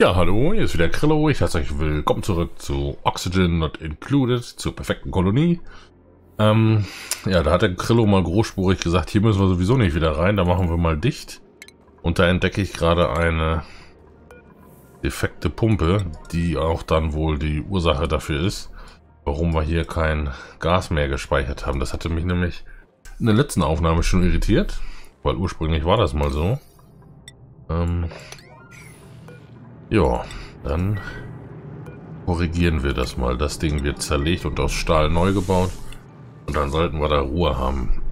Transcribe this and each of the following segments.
Ja, hallo, hier ist wieder Krillo. Ich heiße euch willkommen zurück zu Oxygen Not Included, zur perfekten Kolonie. Ähm, ja, da hat der Krillo mal großspurig gesagt, hier müssen wir sowieso nicht wieder rein, da machen wir mal dicht. Und da entdecke ich gerade eine defekte Pumpe, die auch dann wohl die Ursache dafür ist, warum wir hier kein Gas mehr gespeichert haben. Das hatte mich nämlich in der letzten Aufnahme schon irritiert, weil ursprünglich war das mal so. Ähm, ja, dann korrigieren wir das mal. Das Ding wird zerlegt und aus Stahl neu gebaut. Und dann sollten wir da Ruhe haben.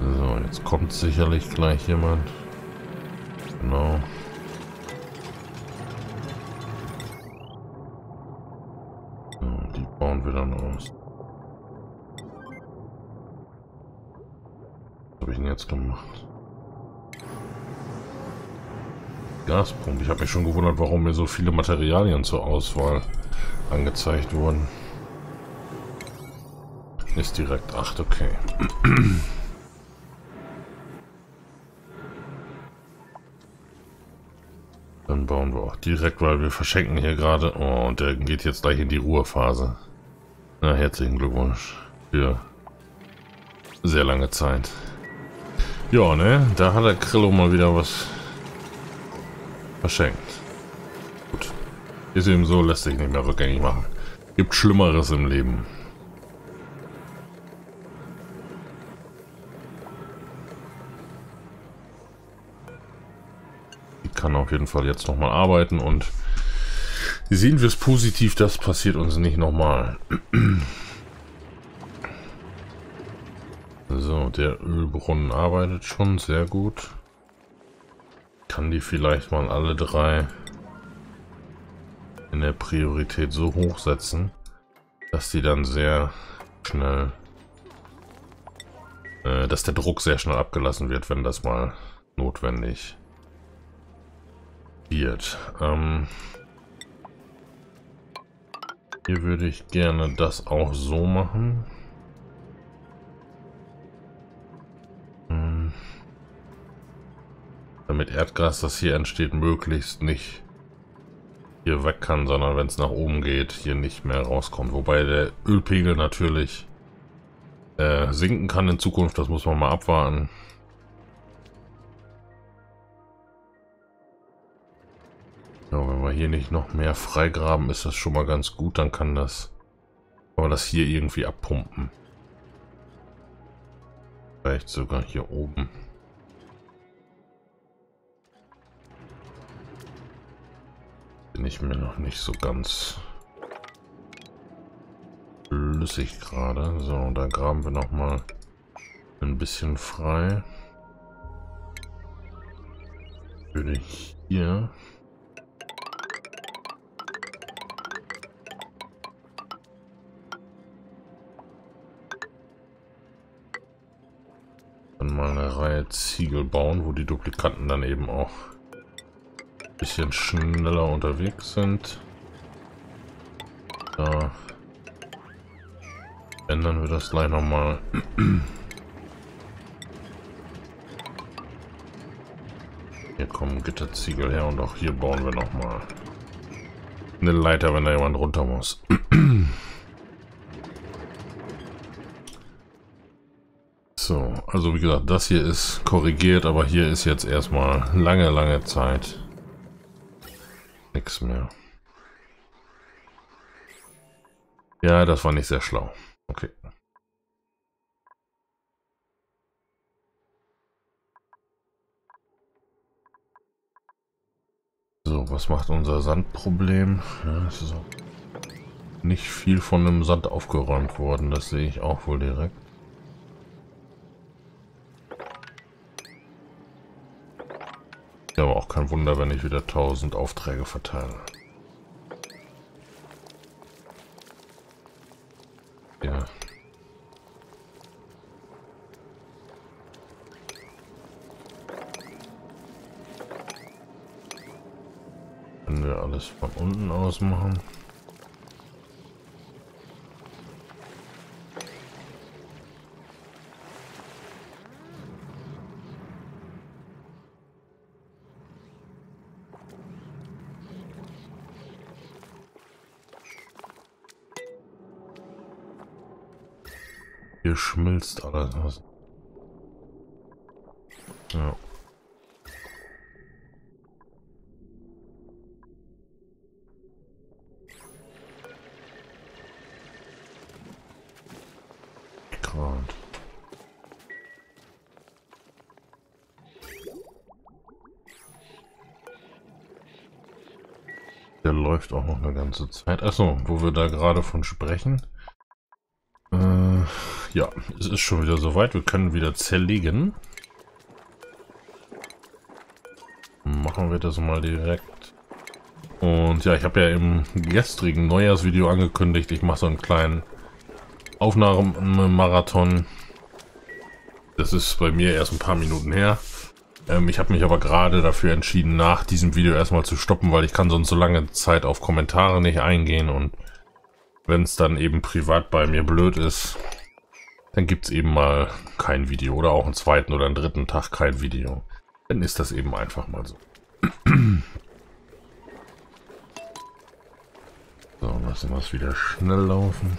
So, jetzt kommt sicherlich gleich jemand. Genau. Bauen wir dann aus. Was habe ich denn jetzt gemacht? Gaspumpe. Ich habe mich schon gewundert, warum mir so viele Materialien zur Auswahl angezeigt wurden. Ist direkt 8, okay. Dann bauen wir auch direkt, weil wir verschenken hier gerade. Oh, und der geht jetzt gleich in die Ruhephase. Na, herzlichen Glückwunsch für sehr lange Zeit. Ja, ne? Da hat der Krillo mal wieder was verschenkt. Gut. Ist eben so, lässt sich nicht mehr rückgängig machen. Gibt Schlimmeres im Leben. Kann auf jeden Fall jetzt nochmal arbeiten und Sehen wir es positiv, das passiert uns nicht nochmal. So, der Ölbrunnen arbeitet schon sehr gut. Kann die vielleicht mal alle drei in der Priorität so hoch setzen, dass die dann sehr schnell, äh, dass der Druck sehr schnell abgelassen wird, wenn das mal notwendig wird. Ähm, hier würde ich gerne das auch so machen. Hm. Damit Erdgas, das hier entsteht, möglichst nicht hier weg kann, sondern wenn es nach oben geht, hier nicht mehr rauskommt. Wobei der Ölpegel natürlich äh, sinken kann in Zukunft, das muss man mal abwarten. Ja, wenn wir hier nicht noch mehr freigraben, ist das schon mal ganz gut. Dann kann das, kann man das hier irgendwie abpumpen. Vielleicht sogar hier oben. Bin ich mir noch nicht so ganz flüssig gerade. So, da graben wir noch mal ein bisschen frei. Würde hier Reihe Ziegel bauen, wo die Duplikanten dann eben auch ein bisschen schneller unterwegs sind. Da ändern wir das gleich nochmal. Hier kommen Gitterziegel her und auch hier bauen wir nochmal eine Leiter, wenn da jemand runter muss. So, also wie gesagt, das hier ist korrigiert, aber hier ist jetzt erstmal lange, lange Zeit nichts mehr. Ja, das war nicht sehr schlau. Okay. So, was macht unser Sandproblem? Ja, ist nicht viel von dem Sand aufgeräumt worden, das sehe ich auch wohl direkt. Ja, aber auch kein Wunder, wenn ich wieder 1000 Aufträge verteile. Ja. Können wir alles von unten aus machen. Hier schmilzt alles. Ja. Der läuft auch noch eine ganze Zeit. Achso, wo wir da gerade von sprechen. Ja, es ist schon wieder soweit. Wir können wieder zerlegen. Machen wir das mal direkt. Und ja, ich habe ja im gestrigen Neujahrsvideo angekündigt, ich mache so einen kleinen Aufnahmemarathon. Das ist bei mir erst ein paar Minuten her. Ähm, ich habe mich aber gerade dafür entschieden, nach diesem Video erstmal zu stoppen, weil ich kann sonst so lange Zeit auf Kommentare nicht eingehen und wenn es dann eben privat bei mir blöd ist, dann gibt es eben mal kein Video oder auch einen zweiten oder einen dritten Tag kein Video. Dann ist das eben einfach mal so. so, lassen wir es wieder schnell laufen.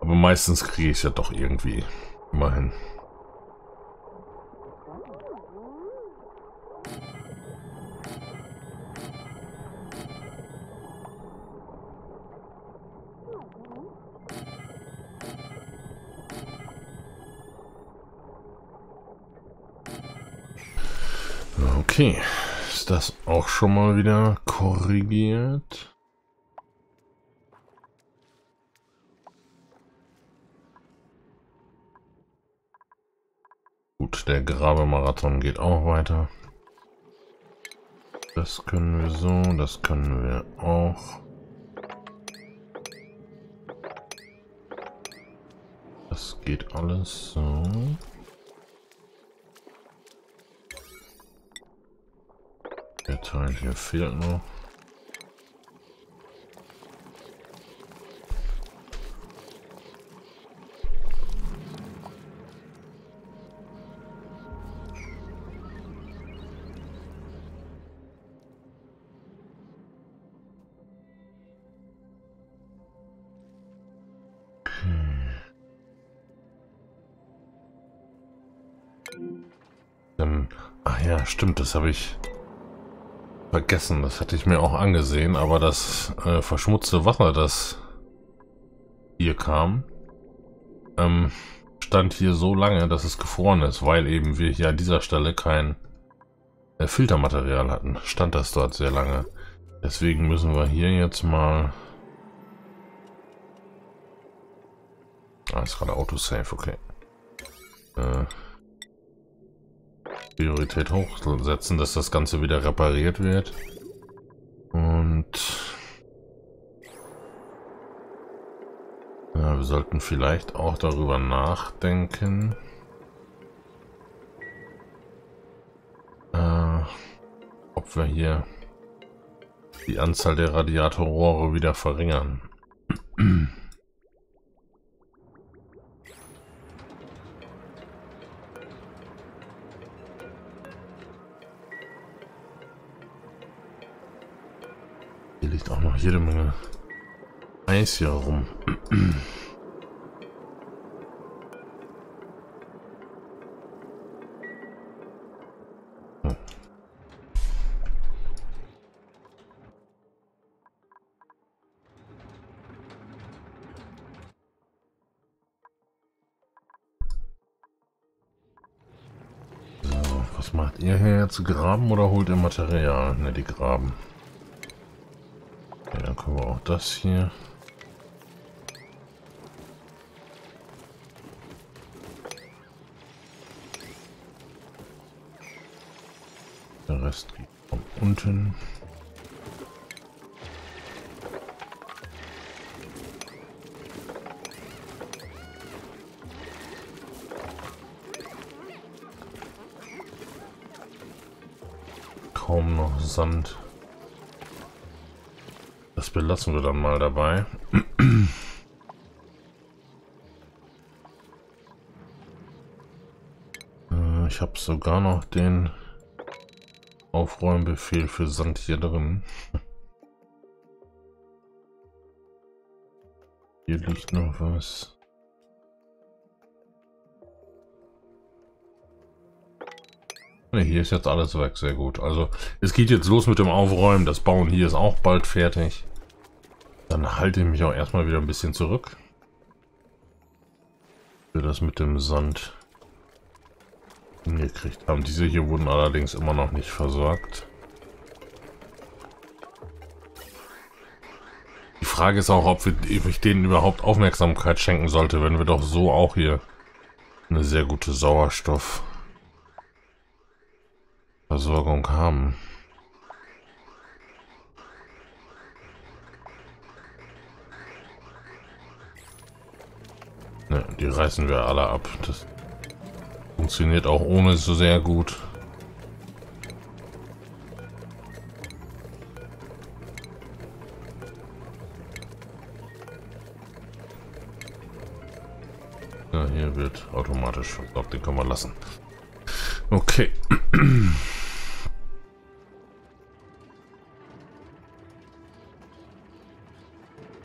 Aber meistens kriege ich es ja doch irgendwie. Immerhin. Okay, ist das auch schon mal wieder korrigiert? Gut, der Grabemarathon geht auch weiter. Das können wir so, das können wir auch. Das geht alles so. Teil hier fehlt noch. Dann, ach ja, stimmt, das habe ich vergessen. Das hatte ich mir auch angesehen, aber das äh, verschmutzte Wasser, das hier kam, ähm, stand hier so lange, dass es gefroren ist, weil eben wir hier an dieser Stelle kein äh, Filtermaterial hatten. Stand das dort sehr lange. Deswegen müssen wir hier jetzt mal... Ah, ist gerade Autosave, okay. Äh, Priorität hochsetzen, dass das Ganze wieder repariert wird. Und... Ja, wir sollten vielleicht auch darüber nachdenken. Äh, ob wir hier die Anzahl der Radiatorrohre wieder verringern. Jede Menge Eis hier rum. was macht ihr hier jetzt? Graben oder holt ihr Material? Ne, die graben. Können wir auch das hier. Der Rest geht von unten. Kaum noch Sand belassen wir dann mal dabei. Äh, ich habe sogar noch den Aufräumbefehl für Sand hier drin. Hier liegt noch was. Ne, hier ist jetzt alles weg, sehr gut. Also es geht jetzt los mit dem Aufräumen. Das Bauen hier ist auch bald fertig. Dann halte ich mich auch erstmal wieder ein bisschen zurück. Für das mit dem Sand hingekriegt haben. Diese hier wurden allerdings immer noch nicht versorgt. Die Frage ist auch, ob, wir, ob ich denen überhaupt Aufmerksamkeit schenken sollte, wenn wir doch so auch hier eine sehr gute Sauerstoffversorgung haben. Ne, die reißen wir alle ab. Das funktioniert auch ohne so sehr gut. Ja, hier wird automatisch versorgt, den können wir lassen. Okay.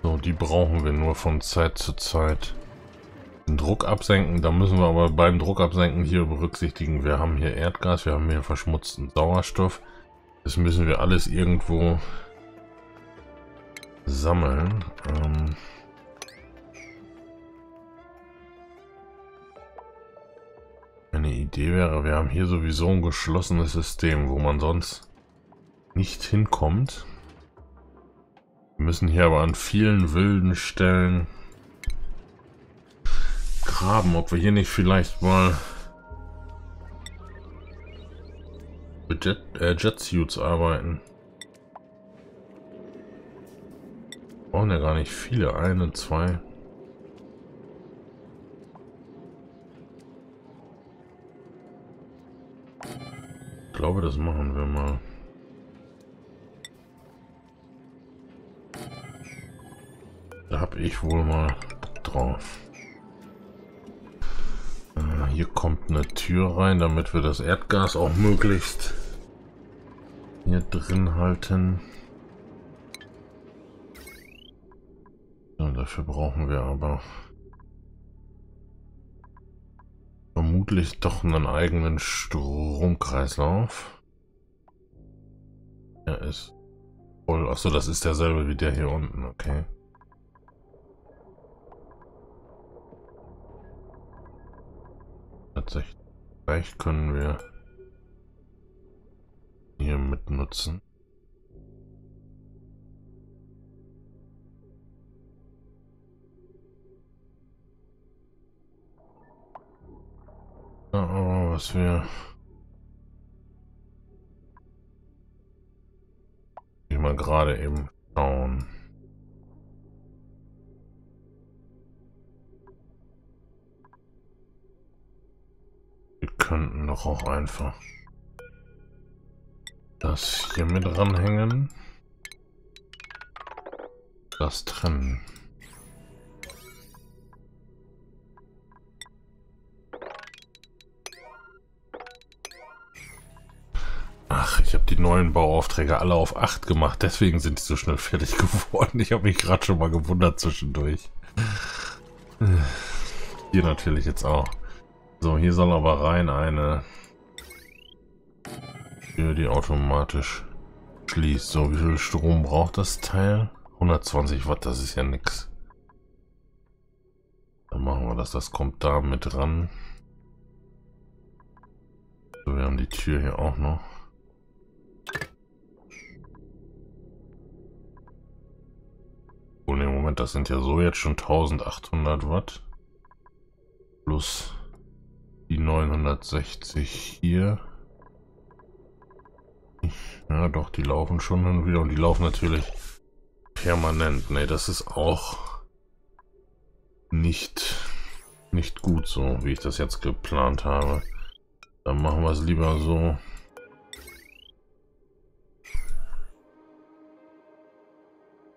So, die brauchen wir nur von Zeit zu Zeit. Druck absenken, da müssen wir aber beim Druck absenken hier berücksichtigen, wir haben hier Erdgas, wir haben hier verschmutzten Sauerstoff. Das müssen wir alles irgendwo sammeln. Ähm Eine Idee wäre, wir haben hier sowieso ein geschlossenes System, wo man sonst nicht hinkommt. Wir müssen hier aber an vielen wilden Stellen graben, ob wir hier nicht vielleicht mal mit Jet, äh, Jetsuits arbeiten. Wir brauchen ja gar nicht viele, eine, zwei. Ich glaube, das machen wir mal. Da habe ich wohl mal drauf. Hier kommt eine Tür rein, damit wir das Erdgas auch möglichst hier drin halten. Ja, dafür brauchen wir aber vermutlich doch einen eigenen Stromkreislauf. Er ist voll. Achso, das ist derselbe wie der hier unten, okay. Vielleicht können wir hier mit nutzen. Aber was wir... Ich mal gerade eben schauen. Könnten doch auch einfach das hier mit dranhängen. Das trennen. Ach, ich habe die neuen Bauaufträge alle auf 8 gemacht, deswegen sind die so schnell fertig geworden. Ich habe mich gerade schon mal gewundert zwischendurch. Hier natürlich jetzt auch. So, hier soll aber rein eine Tür, die automatisch schließt. So, wie viel Strom braucht das Teil? 120 Watt, das ist ja nix. Dann machen wir das, das kommt da mit ran. So, wir haben die Tür hier auch noch. Und im Moment, das sind ja so jetzt schon 1800 Watt. Plus die 960 hier. Ja, doch, die laufen schon hin wieder und die laufen natürlich permanent. Ne, das ist auch nicht, nicht gut so, wie ich das jetzt geplant habe. Dann machen wir es lieber so.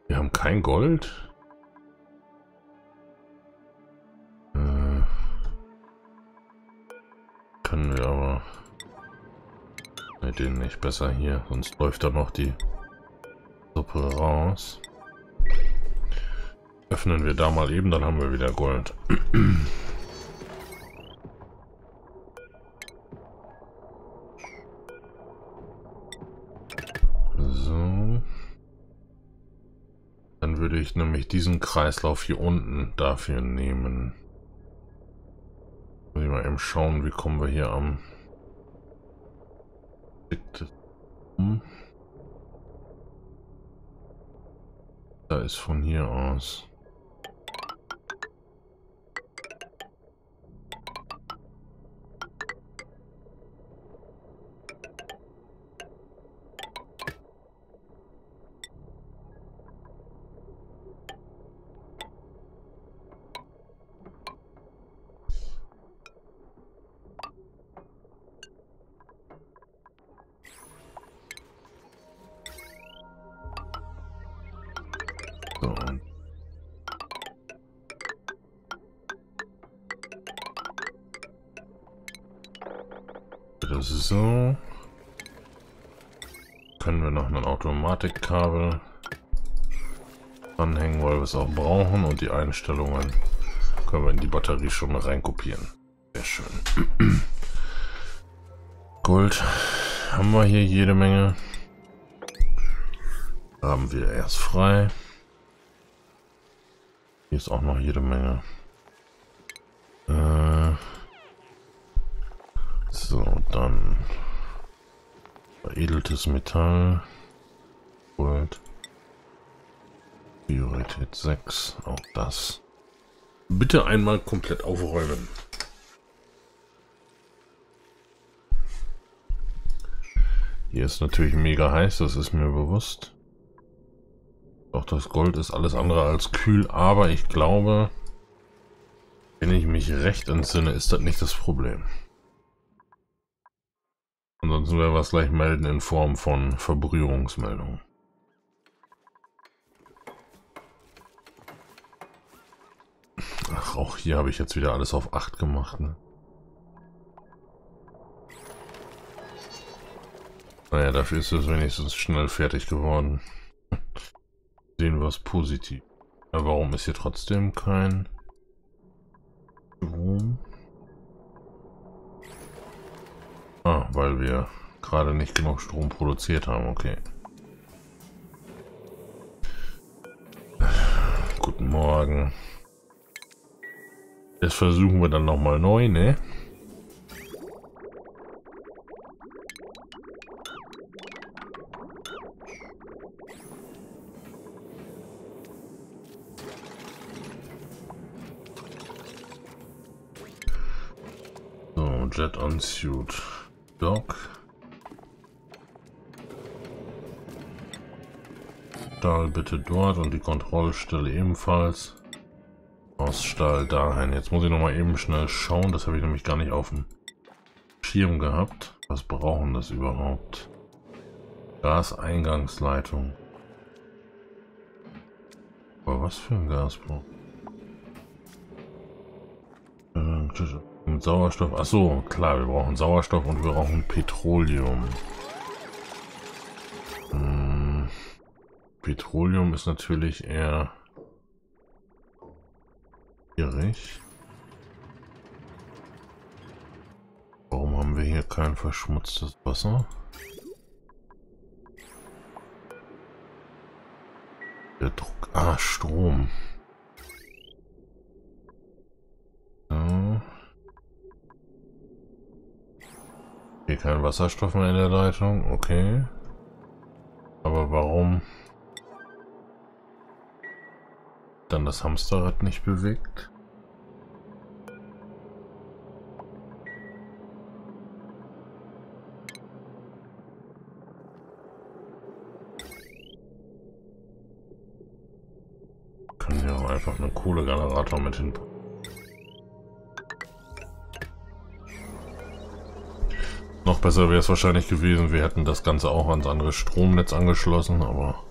Wir haben kein Gold. Können wir aber mit denen nicht besser hier, sonst läuft da noch die Suppe raus. Öffnen wir da mal eben, dann haben wir wieder Gold. So. Dann würde ich nämlich diesen Kreislauf hier unten dafür nehmen. Muss ich mal eben schauen, wie kommen wir hier am... Da ist von hier aus. So. Können wir noch ein Automatikkabel anhängen, weil wir es auch brauchen. Und die Einstellungen können wir in die Batterie schon reinkopieren. Sehr schön. Gold haben wir hier jede Menge. Haben wir erst frei. Hier ist auch noch jede Menge. Veredeltes Metall, Gold, Priorität 6, auch das. Bitte einmal komplett aufräumen. Hier ist natürlich mega heiß, das ist mir bewusst. Doch das Gold ist alles andere als kühl, aber ich glaube, wenn ich mich recht entsinne, ist das nicht das Problem. Ansonsten werden wir es gleich melden in Form von Verbrühungsmeldung. Ach, auch hier habe ich jetzt wieder alles auf 8 gemacht, ne? Naja, dafür ist es wenigstens schnell fertig geworden. Sehen wir es positiv. Aber warum ist hier trotzdem kein Strom? Ah, weil wir gerade nicht genug Strom produziert haben, okay. Guten Morgen. Das versuchen wir dann nochmal neu, ne? So, Jet on Suit. Dock. Stahl bitte dort und die Kontrollstelle ebenfalls. Aus Stahl dahin. Jetzt muss ich noch mal eben schnell schauen. Das habe ich nämlich gar nicht auf dem Schirm gehabt. Was brauchen das überhaupt? Gaseingangsleitung. Aber was für ein Gasblock? Mit Sauerstoff. Ach so, klar, wir brauchen Sauerstoff und wir brauchen Petroleum. Hm. Petroleum ist natürlich eher schwierig. Warum haben wir hier kein verschmutztes Wasser? Der Druck. Ah, Strom. Hier kein Wasserstoff mehr in der Leitung. Okay. Aber warum dann das Hamsterrad nicht bewegt? Können wir auch einfach einen Kohlegenerator mit hinpacken. Besser wäre es wahrscheinlich gewesen, wir hätten das Ganze auch ans andere Stromnetz angeschlossen, aber...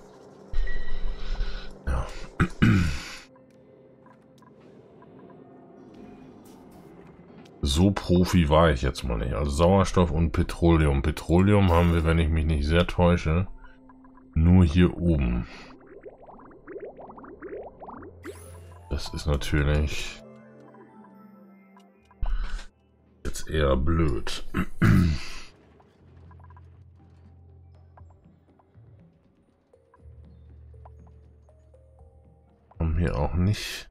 Ja. So Profi war ich jetzt mal nicht. Also Sauerstoff und Petroleum. Petroleum haben wir, wenn ich mich nicht sehr täusche, nur hier oben. Das ist natürlich jetzt eher blöd. hier auch nicht.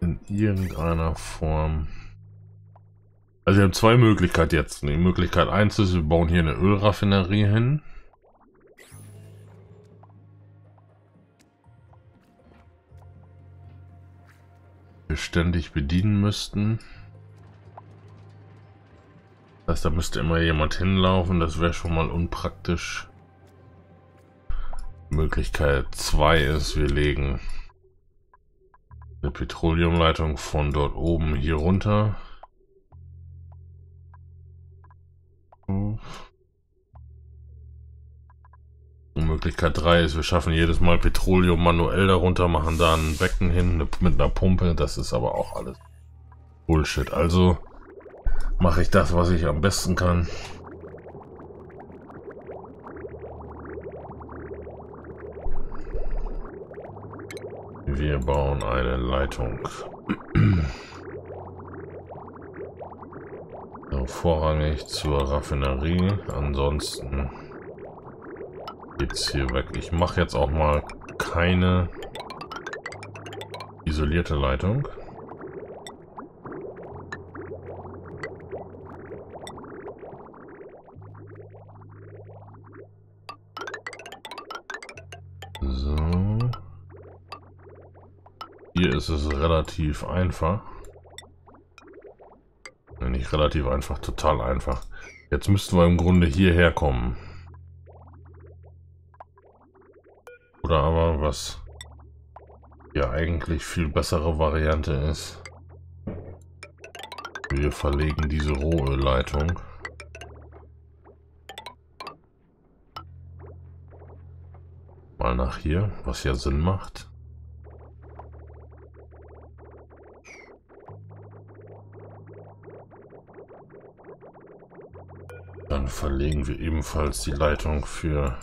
In irgendeiner Form. Also wir haben zwei Möglichkeiten jetzt. Die Möglichkeit 1 ist, wir bauen hier eine Ölraffinerie hin. Wir ständig bedienen müssten. Heißt, da müsste immer jemand hinlaufen, das wäre schon mal unpraktisch. Möglichkeit 2 ist, wir legen eine Petroleumleitung von dort oben hier runter. Möglichkeit 3 ist, wir schaffen jedes Mal Petroleum manuell darunter, machen da ein Becken hin mit einer Pumpe. Das ist aber auch alles Bullshit. Also mache ich das, was ich am besten kann. Wir bauen eine Leitung. So, vorrangig zur Raffinerie. Ansonsten geht's hier weg. Ich mache jetzt auch mal keine isolierte Leitung. Hier ist es relativ einfach. Nicht relativ einfach, total einfach. Jetzt müssten wir im Grunde hierher kommen. Oder aber was ja eigentlich viel bessere Variante ist. Wir verlegen diese Rohölleitung. Mal nach hier, was ja Sinn macht. Verlegen wir ebenfalls die Leitung für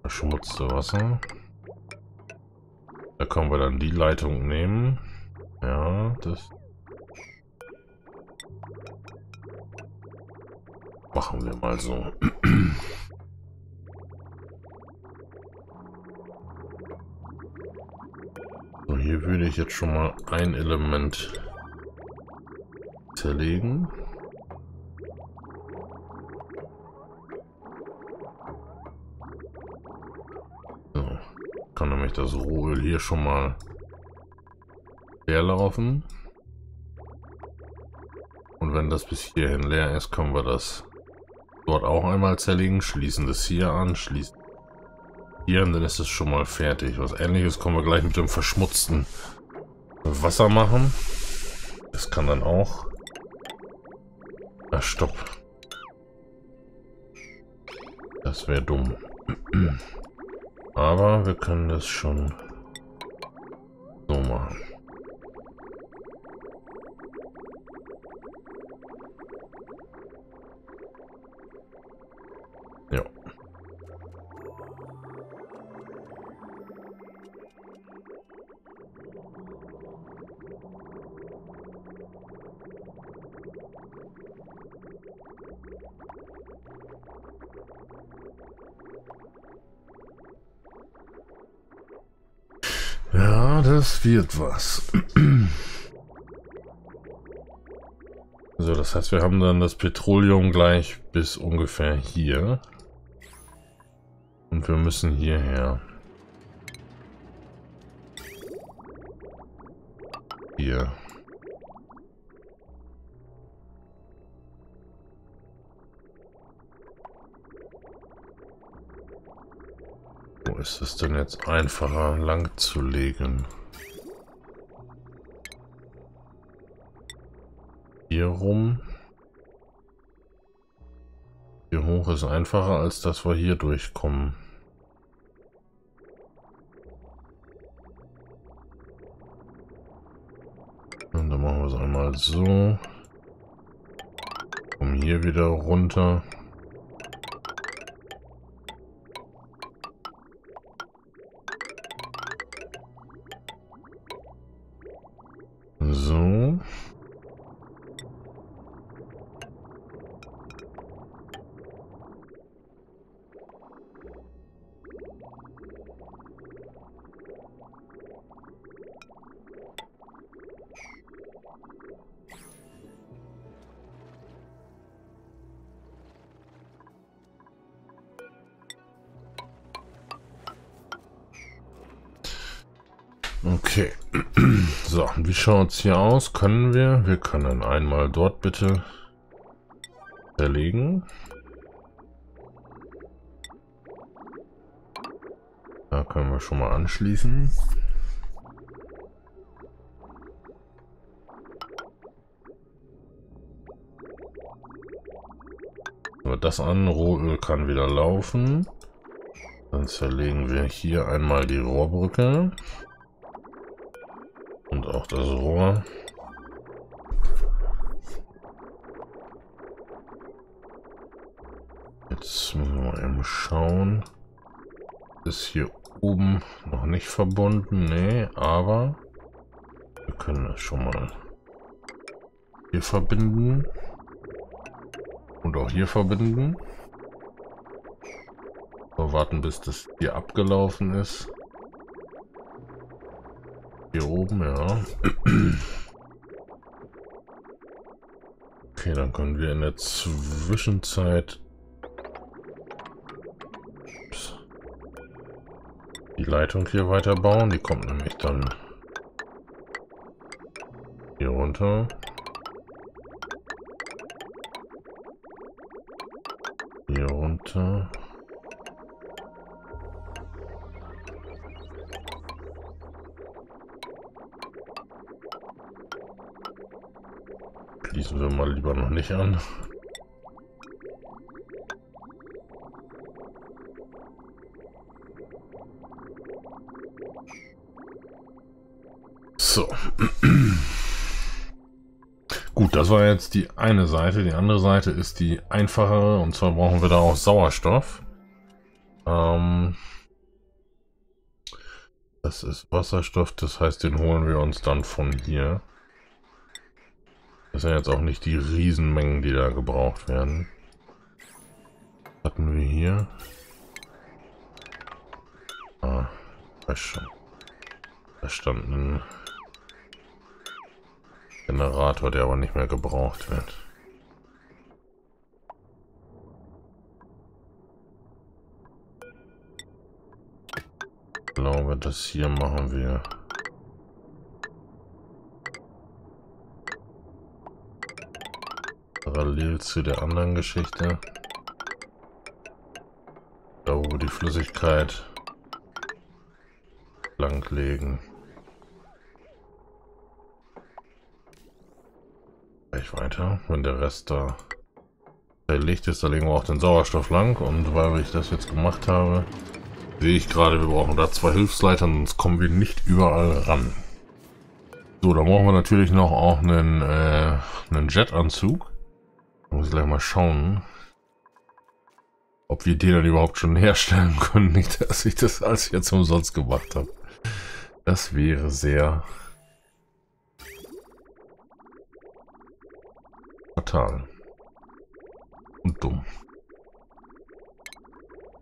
verschmutzte Wasser. Da können wir dann die Leitung nehmen. Ja, das... Machen wir mal so. hier würde ich jetzt schon mal ein Element zerlegen. kann nämlich das Rohöl hier schon mal leer laufen. Und wenn das bis hierhin leer ist, können wir das dort auch einmal zerlegen, schließen das hier an, schließen hier dann ist es schon mal fertig. Was ähnliches können wir gleich mit dem verschmutzten Wasser machen. Das kann dann auch... Ah, stopp. Das wäre dumm. Aber wir können das schon so machen. Wird was. So, das heißt, wir haben dann das Petroleum gleich bis ungefähr hier. Und wir müssen hierher. Hier. Wo ist es denn jetzt einfacher lang zu legen? Hier rum. Hier hoch ist einfacher, als dass wir hier durchkommen. Und dann machen wir es einmal so. Kommen hier wieder runter. Okay. So, wie schaut es hier aus? Können wir? Wir können einmal dort bitte verlegen. Da können wir schon mal anschließen. Das an, Rohöl kann wieder laufen. Dann zerlegen wir hier einmal die Rohrbrücke auch das Rohr. Jetzt müssen wir eben schauen. Ist hier oben noch nicht verbunden. Nee, aber wir können es schon mal hier verbinden. Und auch hier verbinden. So, warten bis das hier abgelaufen ist. Hier oben, ja. Okay, dann können wir in der Zwischenzeit die Leitung hier weiterbauen. Die kommt nämlich dann hier runter. Hier runter. Schließen wir mal lieber noch nicht an. So. Gut, das war jetzt die eine Seite. Die andere Seite ist die einfachere und zwar brauchen wir da auch Sauerstoff. Ähm, das ist Wasserstoff, das heißt, den holen wir uns dann von hier. Das sind jetzt auch nicht die Riesenmengen, die da gebraucht werden. Hatten wir hier? Ah, weiß schon. Da stand ein Generator, der aber nicht mehr gebraucht wird. Ich glaube, das hier machen wir. Parallel zu der anderen Geschichte. Da wo wir die Flüssigkeit langlegen. Gleich weiter. Wenn der Rest da verlegt ist, da legen wir auch den Sauerstoff lang. Und weil ich das jetzt gemacht habe, sehe ich gerade, wir brauchen da zwei Hilfsleitern, sonst kommen wir nicht überall ran. So, dann brauchen wir natürlich noch auch einen, äh, einen Jetanzug. Muss ich gleich mal schauen, ob wir den dann überhaupt schon herstellen können. Nicht, dass ich das alles jetzt umsonst gemacht habe. Das wäre sehr fatal. Und dumm.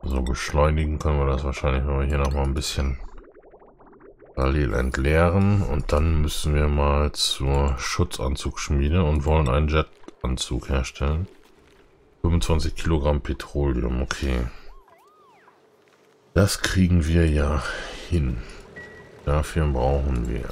So beschleunigen können wir das wahrscheinlich, wenn wir hier noch mal ein bisschen parallel entleeren. Und dann müssen wir mal zur Schutzanzugschmiede und wollen einen Jet Anzug herstellen. 25 Kilogramm Petroleum, okay. Das kriegen wir ja hin. Dafür brauchen wir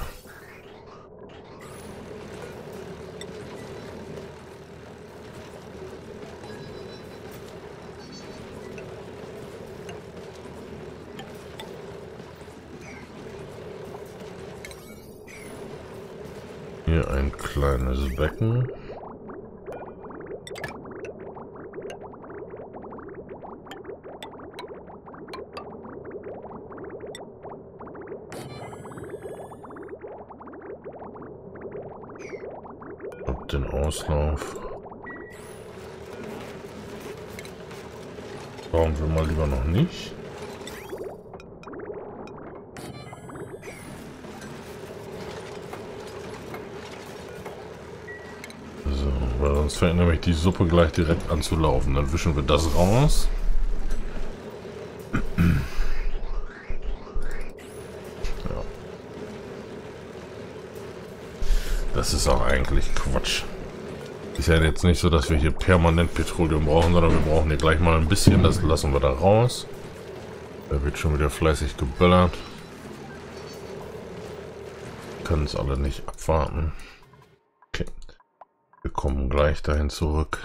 hier ein kleines Becken. Auslauf. Brauchen wir mal lieber noch nicht. So, weil sonst fängt nämlich die Suppe gleich direkt an zu laufen. Dann wischen wir das raus. Das ist auch eigentlich Quatsch. Ist ja jetzt nicht so, dass wir hier permanent Petroleum brauchen, sondern wir brauchen hier gleich mal ein bisschen. Das lassen wir da raus. Da wird schon wieder fleißig geböllert. Können es alle nicht abwarten. Okay. Wir kommen gleich dahin zurück.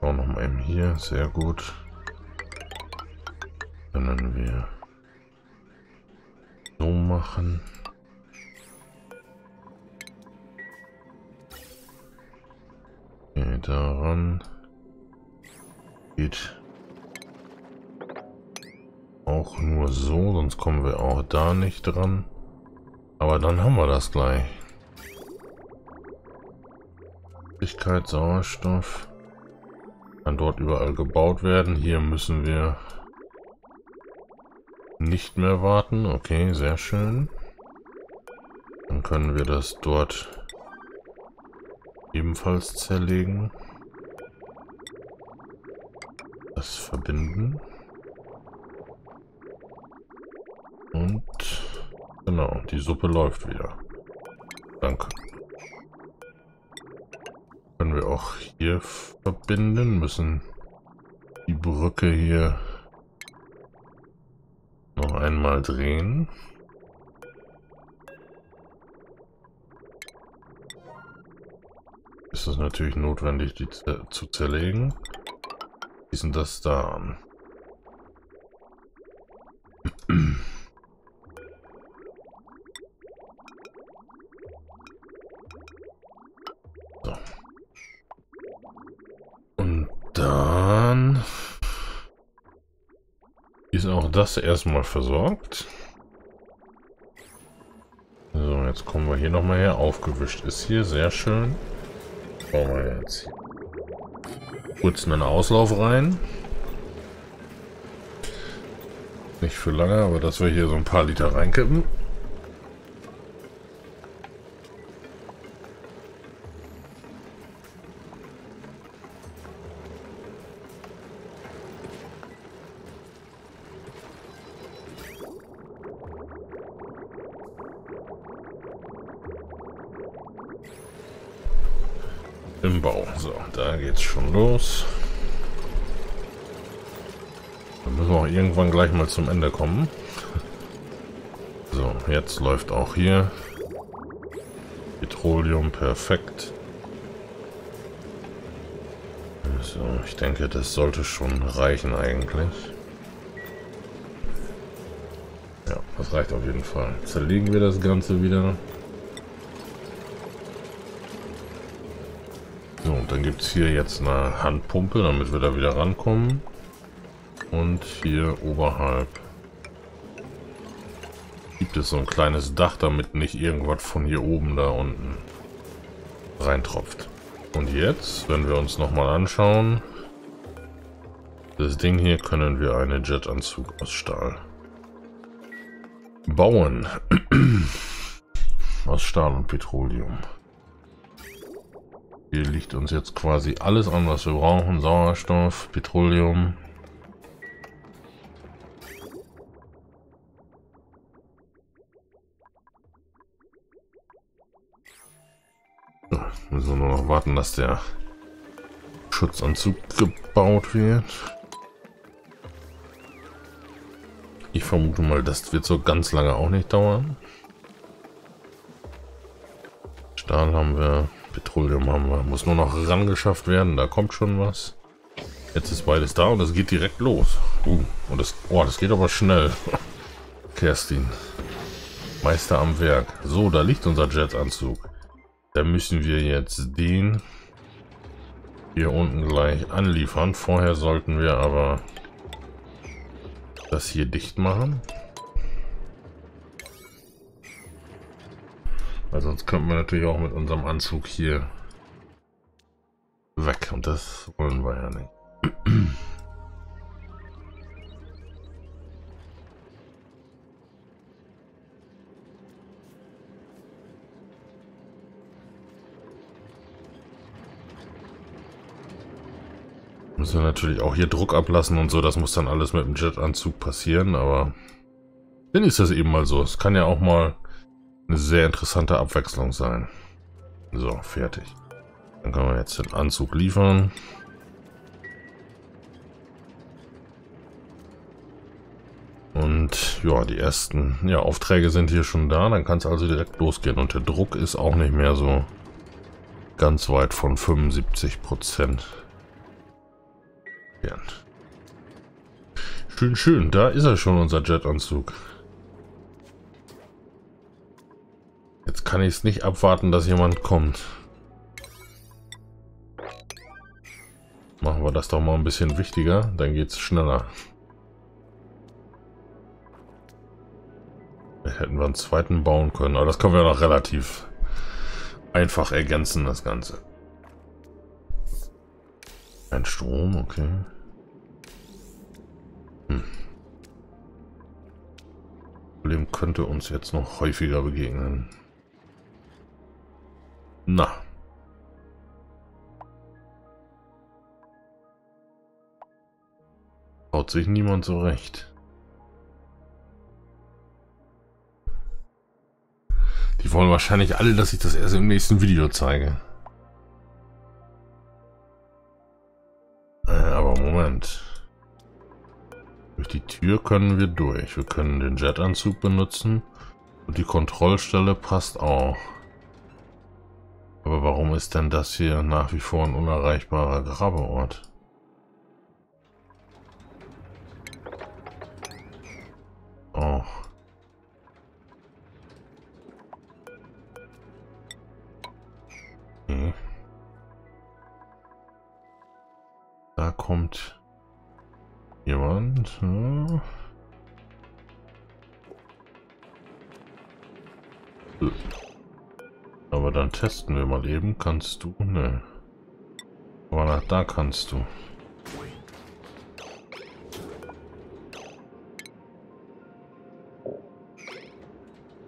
Auch noch mal eben hier. Sehr gut. Können wir so machen. Okay, daran geht auch nur so, sonst kommen wir auch da nicht dran. Aber dann haben wir das gleich. Flüssigkeit, Sauerstoff. Kann dort überall gebaut werden. Hier müssen wir nicht mehr warten. Okay, sehr schön. Dann können wir das dort ebenfalls zerlegen. Das verbinden. Und genau, die Suppe läuft wieder. Danke. Können wir auch hier verbinden, müssen die Brücke hier noch einmal drehen. Ist es natürlich notwendig, die zu zerlegen. Schließen das da. So. Und dann ist auch das erstmal versorgt. So, jetzt kommen wir hier nochmal her. Aufgewischt ist hier, sehr schön. Bauen wir jetzt kurz einen Auslauf rein. Nicht für lange, aber dass wir hier so ein paar Liter reinkippen. Im Bau. So, da geht's schon los. Dann müssen wir auch irgendwann gleich mal zum Ende kommen. So, jetzt läuft auch hier Petroleum perfekt. So, ich denke, das sollte schon reichen eigentlich. Ja, das reicht auf jeden Fall. Zerlegen wir das Ganze wieder. Dann gibt es hier jetzt eine Handpumpe, damit wir da wieder rankommen. Und hier oberhalb gibt es so ein kleines Dach, damit nicht irgendwas von hier oben da unten reintropft. Und jetzt, wenn wir uns nochmal anschauen, das Ding hier können wir einen Jetanzug aus Stahl bauen. aus Stahl und Petroleum. Hier liegt uns jetzt quasi alles an, was wir brauchen. Sauerstoff, Petroleum. So, müssen wir nur noch warten, dass der Schutzanzug gebaut wird. Ich vermute mal, das wird so ganz lange auch nicht dauern. Stahl haben wir. Petroleum haben wir. Muss nur noch rangeschafft werden. Da kommt schon was. Jetzt ist beides da und es geht direkt los. Uh, und das, oh, das geht aber schnell. Kerstin. Meister am Werk. So, da liegt unser Jetanzug. Da müssen wir jetzt den hier unten gleich anliefern. Vorher sollten wir aber das hier dicht machen. Weil sonst könnten wir natürlich auch mit unserem Anzug hier weg. Und das wollen wir ja nicht. Müssen wir natürlich auch hier Druck ablassen und so. Das muss dann alles mit dem Jetanzug passieren, aber dann ist das eben mal so. Es kann ja auch mal eine sehr interessante Abwechslung sein. So, fertig. Dann können wir jetzt den Anzug liefern. Und ja, die ersten ja, Aufträge sind hier schon da. Dann kann es also direkt losgehen. Und der Druck ist auch nicht mehr so ganz weit von 75 Prozent. Schön, schön. Da ist er schon, unser Jetanzug. Jetzt kann ich es nicht abwarten, dass jemand kommt. Machen wir das doch mal ein bisschen wichtiger, dann geht es schneller. Hätten wir einen zweiten bauen können, aber das können wir noch relativ einfach ergänzen, das Ganze. Ein Strom, okay. Hm. Problem könnte uns jetzt noch häufiger begegnen. Na. Haut sich niemand so recht. Die wollen wahrscheinlich alle, dass ich das erst im nächsten Video zeige. Äh, aber Moment. Durch die Tür können wir durch. Wir können den Jetanzug benutzen. Und die Kontrollstelle passt auch. Aber warum ist denn das hier nach wie vor ein unerreichbarer Grabeort? Oh. Hm. Da kommt jemand. Hm. Aber dann testen wir mal eben. Kannst du? Ne. Aber nach da kannst du.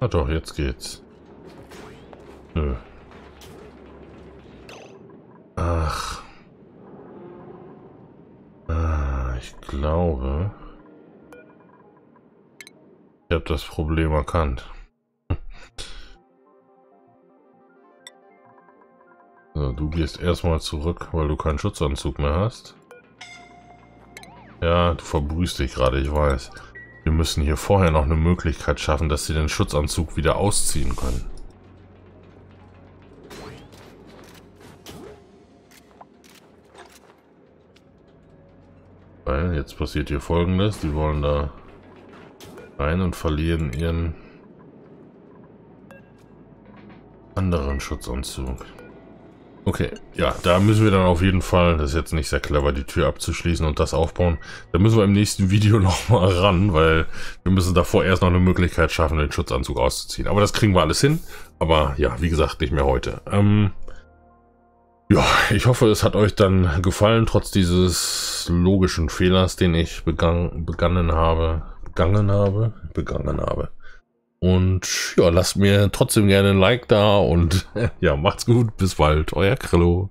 Na doch, jetzt geht's. Nö. Ach. Ah, ich glaube... Ich habe das Problem erkannt. Du gehst erstmal zurück, weil du keinen Schutzanzug mehr hast. Ja, du verbrühst dich gerade, ich weiß. Wir müssen hier vorher noch eine Möglichkeit schaffen, dass sie den Schutzanzug wieder ausziehen können. Weil jetzt passiert hier folgendes, die wollen da rein und verlieren ihren anderen Schutzanzug. Okay, ja, da müssen wir dann auf jeden Fall, das ist jetzt nicht sehr clever, die Tür abzuschließen und das aufbauen. Da müssen wir im nächsten Video nochmal ran, weil wir müssen davor erst noch eine Möglichkeit schaffen, den Schutzanzug auszuziehen. Aber das kriegen wir alles hin. Aber ja, wie gesagt, nicht mehr heute. Ähm, ja, ich hoffe, es hat euch dann gefallen, trotz dieses logischen Fehlers, den ich begangen, begangen habe. Begangen habe? Begangen habe. Und ja, lasst mir trotzdem gerne ein Like da und ja, macht's gut. Bis bald. Euer Krillo.